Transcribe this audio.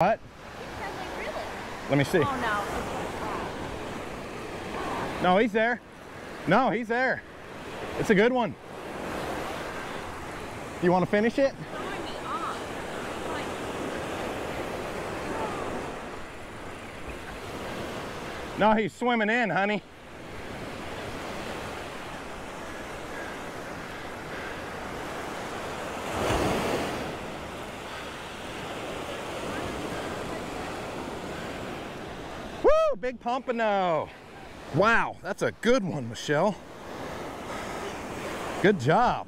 What? Let me see. Oh no. No, he's there. No, he's there. It's a good one. Do You want to finish it? Throwing me off. Like, No, he's swimming in, honey. Woo, big pompano. Wow, that's a good one, Michelle. Good job.